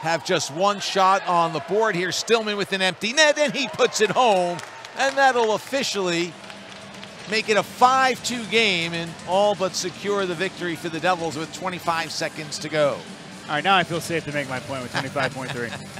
have just one shot on the board here. Stillman with an empty net, and he puts it home. And that'll officially make it a 5-2 game and all but secure the victory for the Devils with 25 seconds to go. All right, now I feel safe to make my point with 25.3.